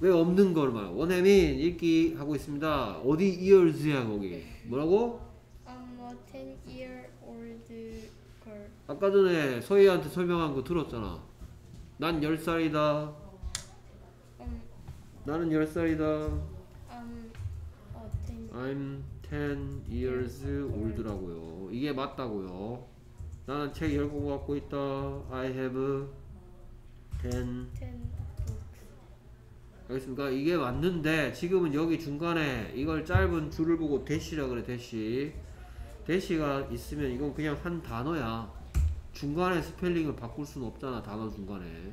왜 없는 걸 말? 원혜민 읽기 하고 있습니다. 어디 years야 거기? 뭐라고? I'm a 10 year old girl. 아까 전에 서희한테 설명한 거 들었잖아. 난 10살이다. Um, 나는 10살이다. I'm a 10 I'm 10 years old라고요. 이게 맞다고요. 나는 책 10권 갖고 있다. I have 10 10 books. 알겠습니까? 이게 맞는데 지금은 여기 중간에 이걸 짧은 줄을 보고 대시라 그래 대시. 대시가 있으면 이건 그냥 한 단어야. 중간에 스펠링을 바꿀 수는 없잖아 단어 중간에.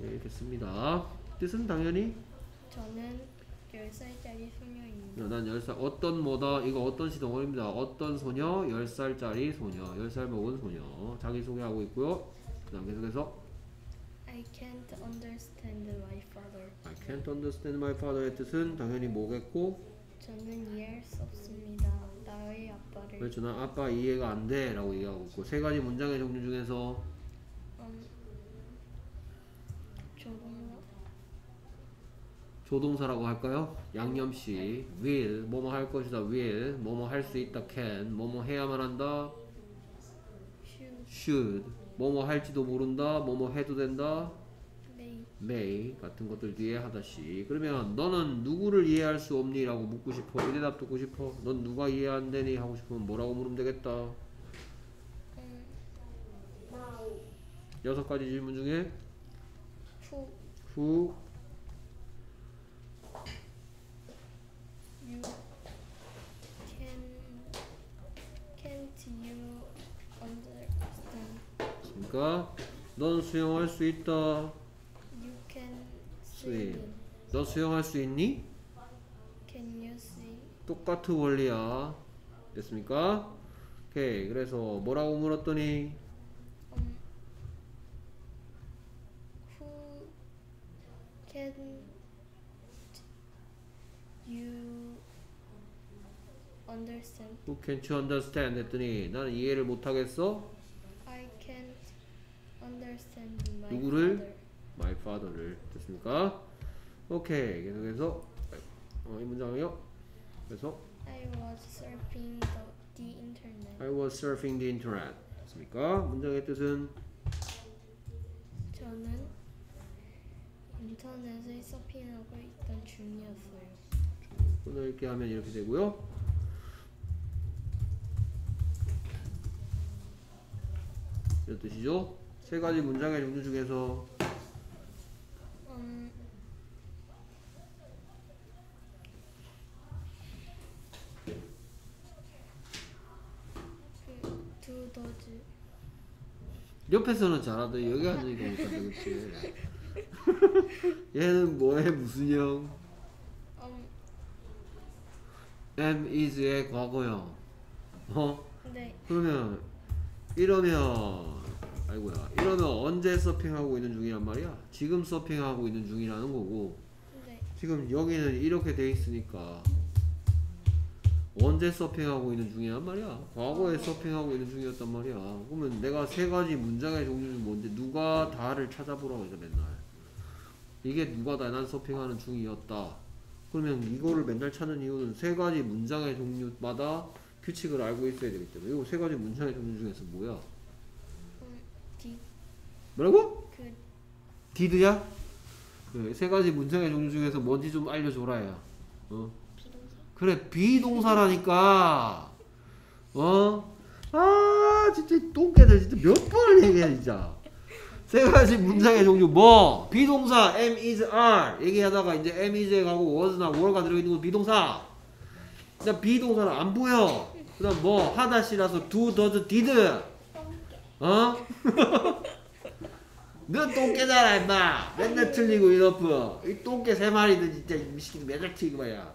예, 됐습니다. 뜻은 당연히? 저는 10살짜리 소녀입니다. 난 10살 어떤 뭐다 이거 어떤 시동어입니다. 어떤 소녀? 10살짜리 소녀. 10살 먹은 소녀. 자기소개하고 있고요. 그 다음 계속해서 I can't understand my father. I can't understand my father의 뜻은 당연히 뭐겠고 저는 이해할 수 없습니다. 나의 아빠를. 그렇죠. 난 아빠 이해가 안 돼. 라고 얘기하고 있고. 세 가지 문장의 종류 중에서 음, 조금 조동사라고 할까요? 양념씨. will. 뭐뭐 할 것이다. will. 뭐뭐 할 수 있다. can. 뭐뭐 해야만 한다. should should. 뭐뭐 할지도 모른다. 뭐뭐 해도 된다. may may. 같은 것들 뒤에 하다시. 그러면 너는 누구를 이해할 수 없니? 라고 묻고 싶어. 이 대답 듣고 싶어. 넌 누가 이해 안 되니? 하고 싶으면 뭐라고 물으면 되겠다. 음, 여섯 가지 질문 중에 who who you 그러니까 넌 수영할 수 있다. you can swim. 너 수영할 수 있니? can you swim 똑같은 원리야. 됐습니까? 오케이. 그래서 뭐라고 물었더니 um, who can you understand Who can't you understand? 했더니 나는 이해를 못 하겠어. Understand my 누구를? father My father를 됐습니까? 오케이. 계속해서 어, 이 문장이요. 그래서 I was surfing the, the internet I was surfing the internet. 됐습니까? 문장의 뜻은 저는 인터넷을 서핑하고 있던 중이었어요 오늘 이렇게 하면 이렇게 되고요. 이런 뜻이죠. 세 가지 문장의 종류 중에서 음, 그 옆에서는 잘하더니 여기 앉으니까 못한다 그치? 얘는 뭐해 무슨 형? 음, am is의 과거형. 어? 네. 그러면 이러면 아이고야. 이러면 언제 서핑하고 있는 중이란 말이야? 지금 서핑하고 있는 중이라는 거고. 네. 지금 여기는 이렇게 돼 있으니까 언제 서핑하고 있는 중이란 말이야? 과거에 서핑하고 있는 중이었단 말이야. 그러면 내가 세 가지 문장의 종류는 뭔데 누가 다를 찾아보라고 해서 맨날. 이게 누가 다 난 서핑하는 중이었다. 그러면 이거를 맨날 찾는 이유는 세 가지 문장의 종류마다 규칙을 알고 있어야 되기 때문에 이거 세 가지 문장의 종류 중에서 뭐야? 음, 디, 뭐라고? 그 디드야? 그세 가지 문장의 종류 중에서 뭔지 좀 알려줘라 야. 어? 비동사? 그래 비동사라니까. 어? 아 진짜 이 똥개들 진짜 몇 번을 얘기해 진짜. 세 가지 문장의 종류 뭐? 비동사 am is are 얘기하다가 이제 am is에 가고 was나 were가 들어있는 건 비동사. 그다음 비동사는 안 보여. 그다음 뭐? 하다시라서 do does did 어? 너 똥개잖아 임마. 맨날 틀리고 이러프. 이 똥개 세 마리들 진짜 이 미식이 매달 튀고 말이야.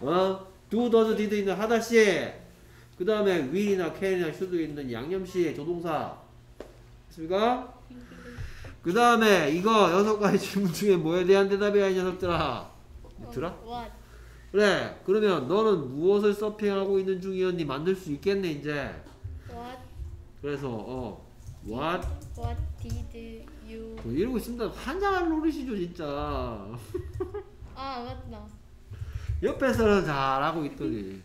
어? do does did 있는 하다시 그 다음에 will이나 can이나 should 있는 양념시 조동사. 됐습니까? 그 다음에 이거 여섯 가지 질문 중에 뭐에 대한 대답이야 이 녀석들아? 들어? 어, 그래. 그러면 너는 무엇을 서핑하고 있는 중이었니? 만들 수 있겠네 이제 그래서 어 what what did you 뭐 이러고 있습니다. 환장할 노릇이죠 진짜. 아 맞다 옆에서는 잘하고 있더니.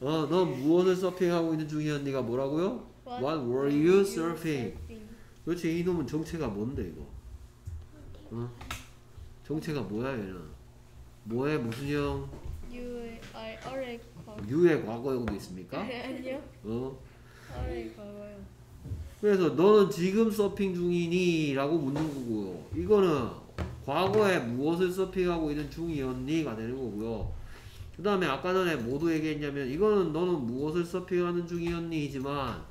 어, 너 무엇을 서핑하고 있는 중이었니가 뭐라고요? What were you surfing? 도대체 이놈은 정체가 뭔데 이거? 어? 정체가 뭐야 얘는? 뭐에 무슨 형? You are 과거 유의 과거형도 있습니까? 아니요 어? 그래서 너는 지금 서핑 중이니? 라고 묻는 거고요. 이거는 과거에 무엇을 서핑하고 있는 중이었니? 가 되는 거고요. 그 다음에 아까 전에 뭐도 얘기했냐면 이거는 너는 무엇을 서핑하는 중이었니? 지만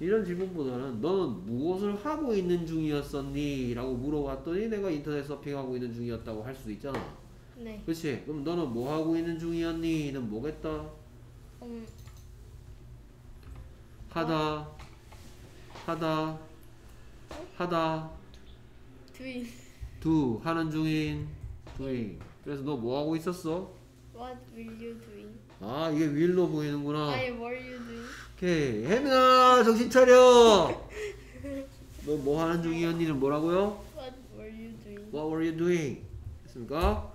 이런 질문보다는 너는 무엇을 하고 있는 중이었었니? 라고 물어봤더니 내가 인터넷 서핑하고 있는 중이었다고 할 수도 있잖아. 네 그렇지? 그럼 너는 뭐 하고 있는 중이었니?는 뭐겠다? 음, 하다, 하다, 하다, doing do 하는 중인 doing. 그래서 너 뭐 하고 있었어? what will you doing 아 이게 will로 보이는구나. I were you doing 오케이 혜민아 정신 차려. 너 뭐 하는 중이었니는 뭐라고요? what were you doing What were you doing? 됐습니까?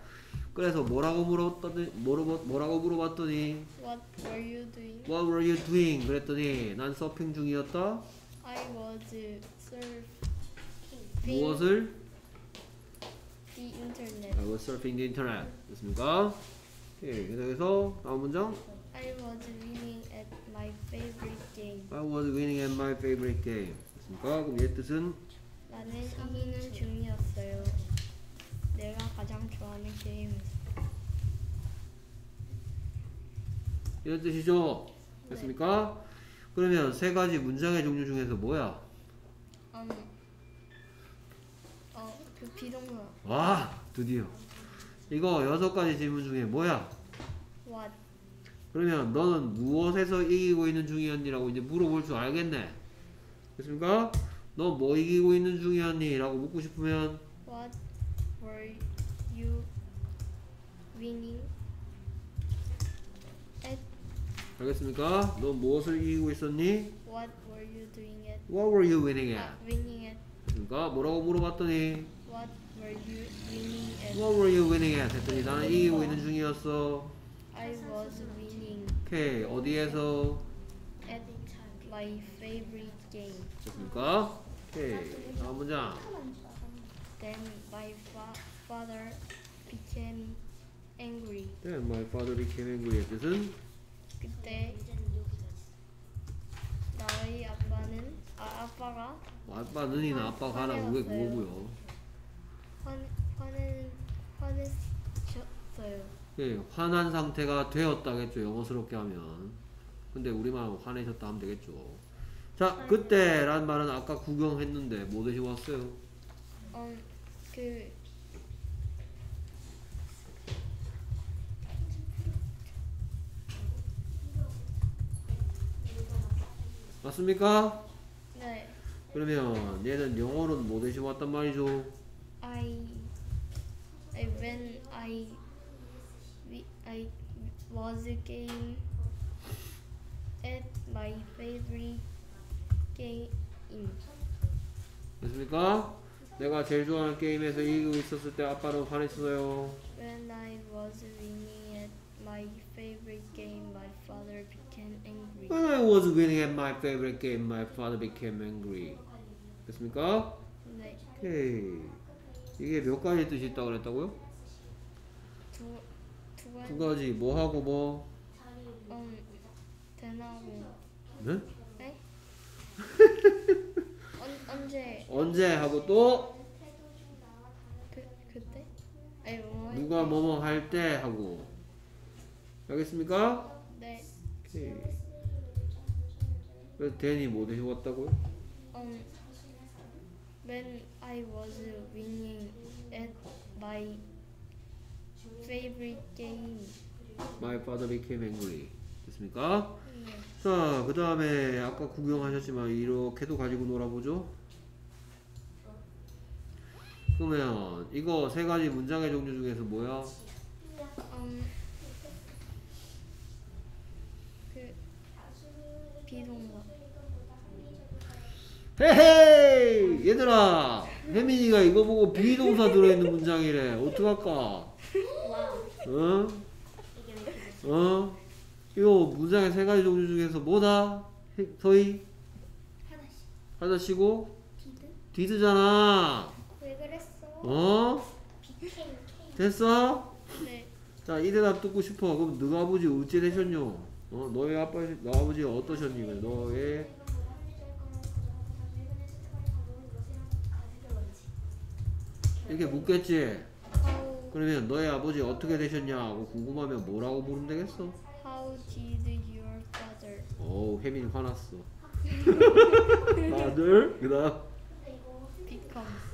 그래서 뭐라고 물었더니 뭐라고 뭐라고 물어봤더니 what were you doing What were you doing? 그랬더니 난 서핑 중이었다. I was surfing 무엇을? the internet I was surfing the internet. 됐습니까? 오케이 그래서 다음 문장. I was winning at my favorite game I was winning at my favorite game. 됐습니까? 그럼 얘 뜻은 나는 이기는 중이었어요 내가 가장 좋아하는 게임 이런 뜻이죠. 됐습니까? 그러면 세 가지 문장의 종류 중에서 뭐야? 음, 어, 그 비동사 와 드디어 이거 여섯 가지 질문 중에 뭐야? what 그러면 너는 무엇에서 이기고 있는 중이었니라고 이제 물어볼 줄 알겠네. 됐습니까? 너 뭐 이기고 있는 중이었니?라고 묻고 싶으면 what were you winning at 알겠습니까? 너 무엇을 이기고 있었니? what were you doing at What were you winning at? 아, winning at 됐습니까? 뭐라고 물어봤더니 what were you winning at What were you winning at? 했더니 나는 이기고 있는 중이었어. I was winning 오케이 어디에서? at my favorite game 됐습니까? 오케이 다음 문장. Then my fa- father became angry Then my father became angry의 뜻은 그때 나의 아빠는 아 아빠가 아빠는이나 아빠가 하나 그게 그거고요. 화화는 화내셨어요. 예, 화난 상태가 되었다겠죠 영어스럽게 하면 근데 우리말로 화내셨다 하면 되겠죠 자 그때란 말은 아까 구경했는데 뭐 드시고 왔어요? 음그 맞습니까? 네, 그러면 얘는 영어로는 뭐 드시고 왔단 말이죠? I, I when I we, I was game at my favorite game. 됐습니까? 내가 제일 좋아하는 게임에서 이기고 있었을 때 아빠는 화냈어요 When I was winning at my favorite game, my father became angry. When I was winning at my favorite game, my father became angry 됐습니까? 네, 오케이 이게 몇 가지 뜻이 있다고 그랬다고요? 두두 번, 두 가지 뭐 하고 뭐? 음, 대나무. 네? 네? 언, 언제 언제 하고 또 그 그때? 아니 뭐 누가 뭐뭐 할 때 하고 알겠습니까? 네. 오케이 그래서 댄이 뭐 드시고 왔다고요? Um when I was winning at my favorite game. My father became angry 됐습니까? 네. 자그 다음에 아까 구경하셨지만 이렇게도 가지고 놀아보죠 그러면 이거 세 가지 문장의 종류 중에서 뭐야? Um 그 비동사. 헤헤이 얘들아 혜민이가 이거 보고 비동사 들어있는 문장이래. 어떡할까? 와우. 어? 어? 이거 문장의 세 가지 종류 중에서 뭐다? 해- 서희? 하나씩. 하나씩고 디드? 디드잖아. 어? 됐어? 네. 자, 이 대답 듣고 싶어. 그럼 너가 아버지 어찌 되셨뇨? 어, 너의 아빠, 너 아버지 어떠셨니? 그래, 너의 이렇게 묻겠지. 그러면 너의 아버지 어떻게 되셨냐고 궁금하면 뭐라고 물으면 되겠어? How did your father 오, 혜민이 화났어. 아들, 그다음, become?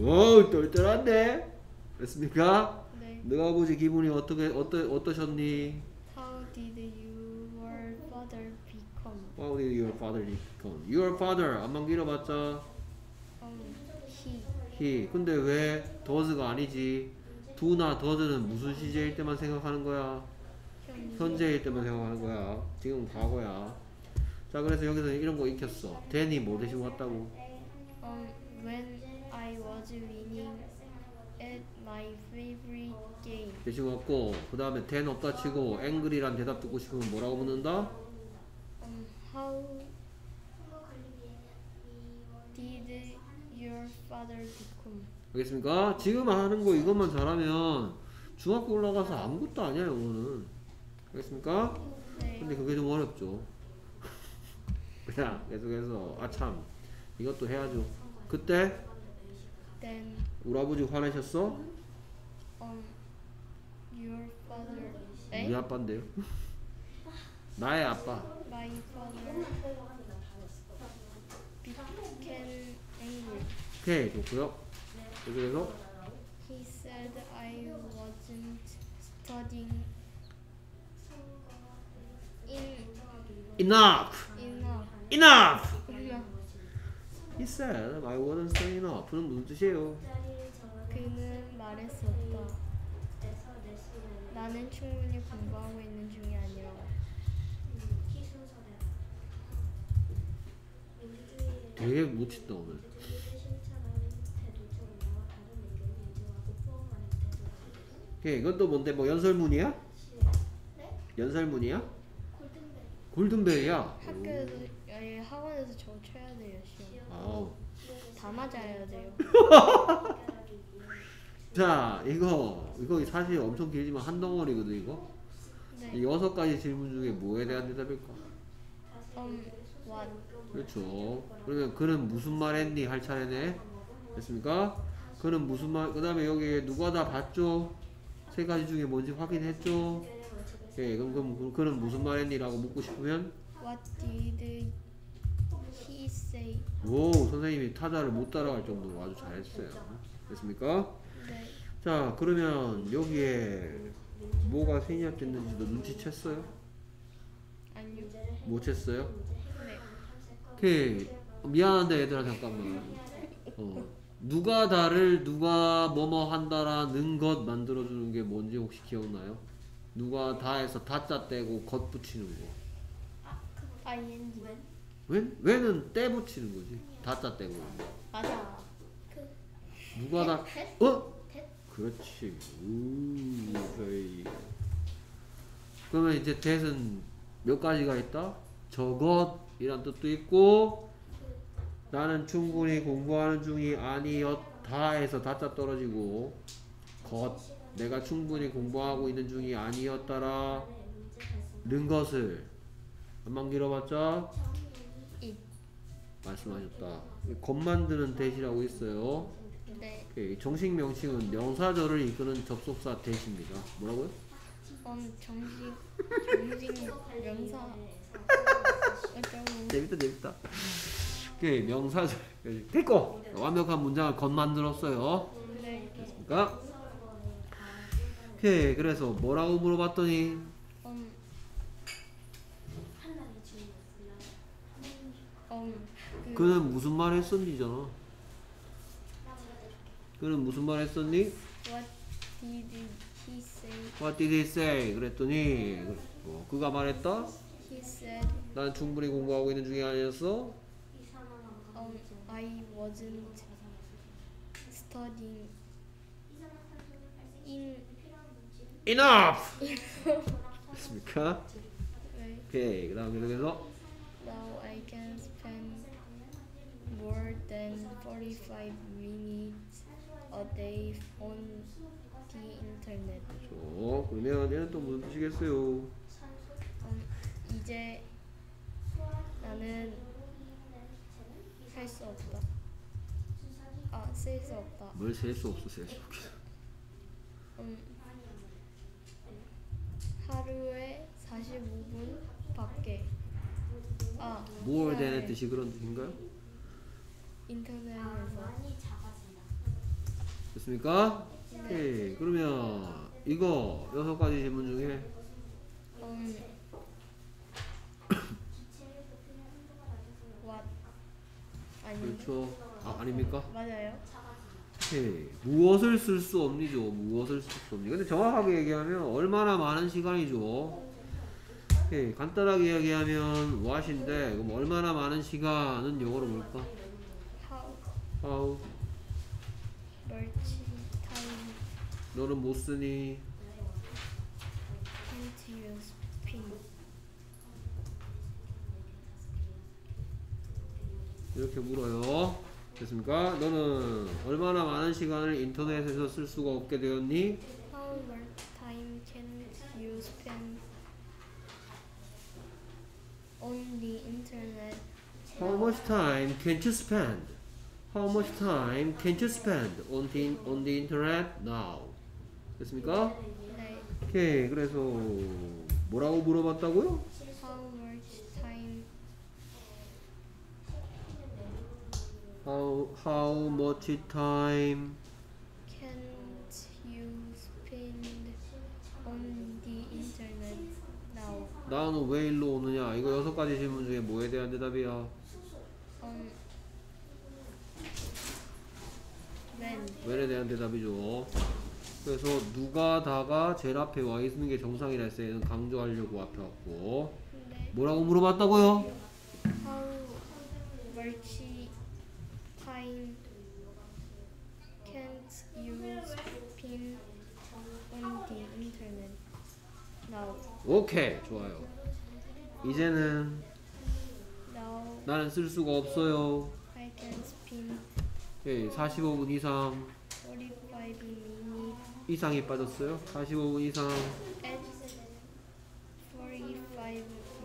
오, 똘똘한데. 됐습니까? 네. 너가 아버지 기분이 어떻게 어떠 어떠셨니? How did your father become? How did your father become? Your father 안만 길어봤자 Um, he. he. 근데 왜 does가 아니지? do나 does는 무슨 시제일 때만 생각하는 거야? 현재. 현재일 때만 생각하는 거야. 지금 과거야. 자, 그래서 여기서 이런 거 익혔어. dan이 뭐 대신 왔다고? Um, when I was winning at my favorite game. 대신 왔고, 그 다음에 dan 없다 치고 angry란 대답 듣고 싶으면 뭐라고 묻는다? Um, how did your father become? 알겠습니까? 지금 하는 거 이것만 잘하면 중학교 올라가서 아무것도 아니야, 영어는. 알겠습니까? 네. 근데 그게 좀 어렵죠. 그냥 계속해서 아참 이것도 해야죠. 그때 Then 우리 아버지 화내셨어? um, your father. 우리 에? 아빠인데요. 나의 아빠. My father became angry. 오케이 좋고요. 계속해서 He said I wasn't studying in enough, enough. enough. He said I wasn't saying enough는 무슨 뜻이에요? 그는 말했었다. 나는 충분히 공부하고 있는 중이 아니라고. 되게 묻힌다 오늘. 오케이 이건 또 뭔데 뭐 연설문이야? 연설문이야? 골든벨이야. 학교에서 아니, 학원에서 저거 쳐야 돼요 시험. 아우. 다 맞아야 돼요. 자 이거 이거 사실 엄청 길지만 한 덩어리거든 이거. 네. 이 여섯 가지 질문 중에 뭐에 대한 대답일까? Um, what? 그렇죠. 그러면 그는 무슨 말 했니 할 차례네. 됐습니까? 그는 무슨 말, 그 다음에 여기 누가 다 봤죠? 세 가지 중에 뭔지 확인했죠? 예, 그럼, 그럼 그- 그는 무슨 말 했니? 라고 묻고 싶으면 What did he say? 오, 선생님이 타자를 못 따라갈 정도로 아주 잘했어요. 됐습니까? 네. 자, 그러면 여기에 뭐가 생략됐는지도 눈치챘어요? 아니요. 못 챘어요? 네. 오케이. 미안한데 얘들아 잠깐만. 어. 누가 다를 누가 뭐뭐 한다라는 것 만들어주는 게 뭔지 혹시 기억나요? 누가 다해서 다자 떼고 것 붙이는 거. ing. 왜? 왜는 떼 붙이는 거지. 다자 떼고. 맞아. 누가 다 어? 그렇지. 우, 저희. 그러면 이제 대은 몇 가지가 있다? 저것이란 뜻도 있고 나는 충분히 공부하는 중이 아니었다 해서 다짜 떨어지고 것 내가 충분히 공부하고 있는 중이 아니었다라 는 것을 한번 길어봤자. 말씀하셨다 것 만드는 대시라고 있어요 네. 오케이. 정식 명칭은 명사절을 이끄는 접속사 대시입니다 뭐라고요? Um, 정식 정식 명사. 재밌다 재밌다 오케이 명사절 됐고 완벽한 문장을 건 만들었어요 네. 그러니까 오케이 그래서 뭐라고 물어봤더니? 그 그는 무슨 말 했었니잖아. 그는 무슨 말 했었니? What did he say? What did he say? 그랬더니 어, 그가 말했다? He said, 난 충분히 공부하고 있는 중이 아니었어? um, I wasn't studying in Enough! 됐습니까? 오케이. 그 다음 계속해서 now I can spend more than 45 minutes a day on the internet. 저 그러면 얘는 또 무슨 뜻이겠어요? 음, 이제 나는 할 수 없다. 아, 쓸 수 없다. 뭘셀수 없어 셀수 없게. 음, 하루에 45분 밖에 아 more than의 네, 뜻이 그런 뜻인가요? 인터넷에서 됐습니까? 오케이. 그러면 이거 여섯 가지 질문 중에 음, what 아니 그렇죠. 아 아닙니까? 맞아요? 오케이. 무엇을 쓸 수 없니죠? 무엇을 쓸 수 없니? 근데 정확하게 얘기하면 얼마나 많은 시간이죠? 오케이. 간단하게 이야기하면 what인데 그럼 얼마나 많은 시간은 영어로 뭘까? How much time 너는 못 쓰니? 이렇게 물어요. 됐습니까? 너는 얼마나 많은 시간을 인터넷에서 쓸 수가 없게 되었니? How much time can't you spend on the internet? How much time can you spend? How much time can you spend on the on the internet now? 됐습니까? 네. 오케이. 그래서 뭐라고 물어봤다고요? How much time How how much time can't you spend on the internet now? 나는 왜 일로 오느냐? 이거 여섯 가지 질문 중에 뭐에 대한 대답이야? Um, when when에 대한 대답이죠. 그래서 누가 다가 제일 앞에 와 있는 게 정상이라 했을 때는 강조하려고 앞에 왔고 네. 뭐라고 물어봤다고요? How much time can't you spend on the internet now? 오케이 좋아요. 이제는 Now 나는 쓸 수가 없어요. I can spend 오케이, 45분 이상 45 minutes 이상이 빠졌어요. 45분 이상 at 45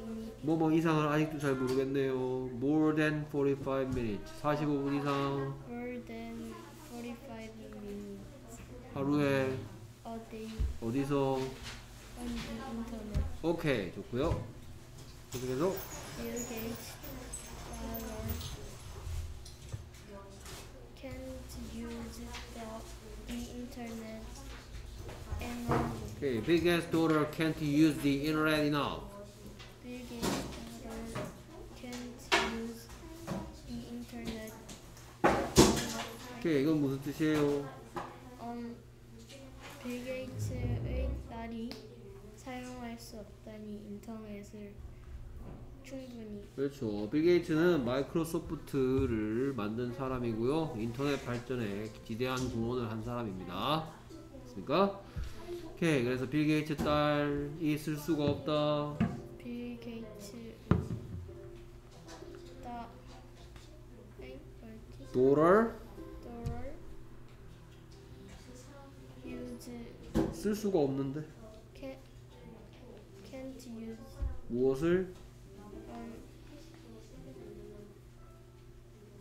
minutes 뭐뭐 이상을 아직도 잘 모르겠네요. More than 45 minutes 45분 이상 more than 45 minutes 하루에 a day 어디서 on the internet. 오케이 좋고요. 계속해서 Gates dollar can't use the, the internet enough. 오케이 biggest daughter can't use the internet enough. Bill Gates dollar can't use the internet enough. 오케이 이건 무슨 뜻이에요? 음, 빌 게이츠의 딸이 사용할 수 없다니 인터넷을 충분히 그렇죠. 빌 게이츠는 마이크로소프트를 만든 사람이고요. 인터넷 발전에 지대한 공헌을 한 사람입니다. 됐습니까? 오케이. 그래서 빌 게이츠 딸이 쓸 수가 없다. 빌 게이츠 따 에이 뭐였지? daughter 쓸 수가 없는데 can can't use 무엇을 um,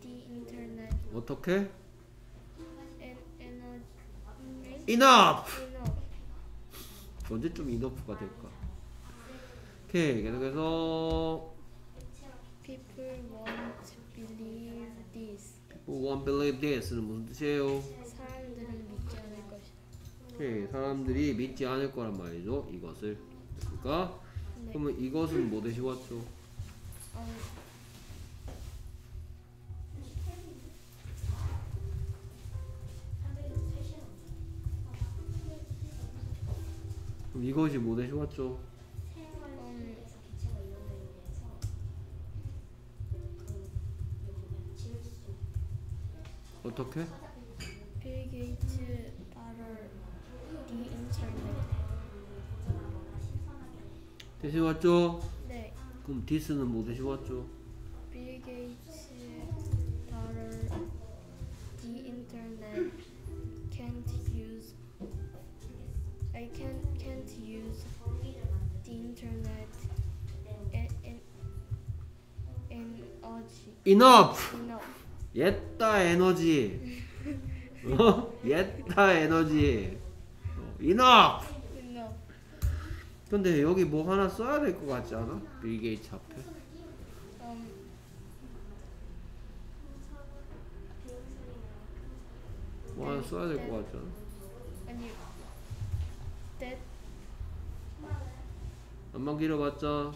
the internet 어떻게? and and enough. enough 언제쯤 enough가 될까? 오케이. 계속해서 people won't believe this people won't believe this는 무슨 뜻이에요? 오케이. 사람들이 믿지 않을 거란 말이죠. 이것을. 됐습니까? 네. 그러면 이것은 뭐 대신 왔죠? 어, 그럼 이것이 뭐 대신 왔죠? 음, 어떻게? 대신 왔죠? 네. 그럼 디스는 뭐 대신 왔죠? 빌 게이츠의 daughter the internet can't use I can't can't use the internet in in in urge Enough! enough 옛다 에너지 어? 옛다 에너지 어, enough 근데 여기 뭐 하나 써야 될 것 같지 않아? 빌 게이츠 앞에 뭐 하나 써야 될 것 같지 않아? 아니 that 안만 길어봤자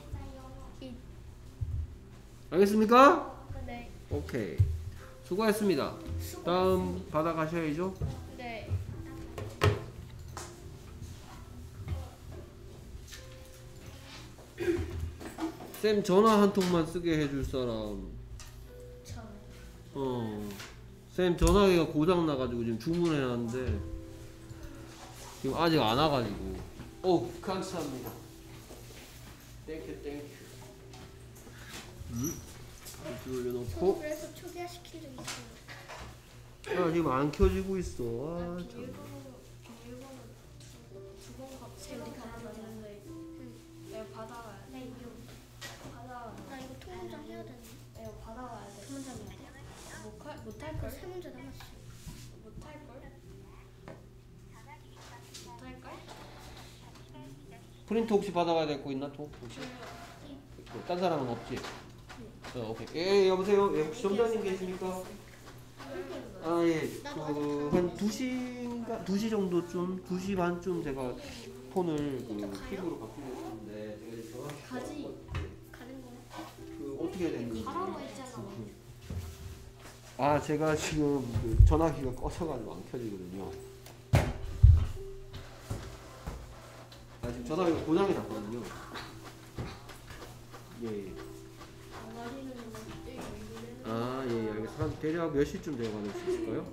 it 알겠습니까? 네 오케이 수고했습니다 다음 받아가셔야죠 네. 쌤 전화 한 통만 쓰게 해줄 사람 저. 어. 쌤 전화기가 고장 나가지고 지금 주문해놨는데 지금 아직 안 와가지고. 오 감사합니다. thank you thank you. 음? 이렇게 저 올려놓고. 그래서 적 있어요. 야 지금 안 켜지고 있어. 아 참. 못할 못할 그 걸? 세 문제 남았어. 못할 걸? 못할 걸? 프린트 혹시 받아가야 될 거 있나 또? 혹시? 뭐, 딴 사람은 없지? 어 오케이. 예 여보세요. 예, 혹시 점장님 계십니까? 아 예. 그 한 2시인가 2시 정도쯤 2시 반쯤 제가 폰을 그 픽으로 바꾸고 있는데 제가 이제 전화 가지. 가는 거. 그 어떻게 해야 했잖아. 아 제가 지금 그 전화기가 꺼져가지고 안 켜지거든요. 아 지금 전화기가 고장이 났거든요. 예. 예. 아, 예, 예, 알겠습니다. 한 대략 몇 시쯤 되어 가는 수 있을까요?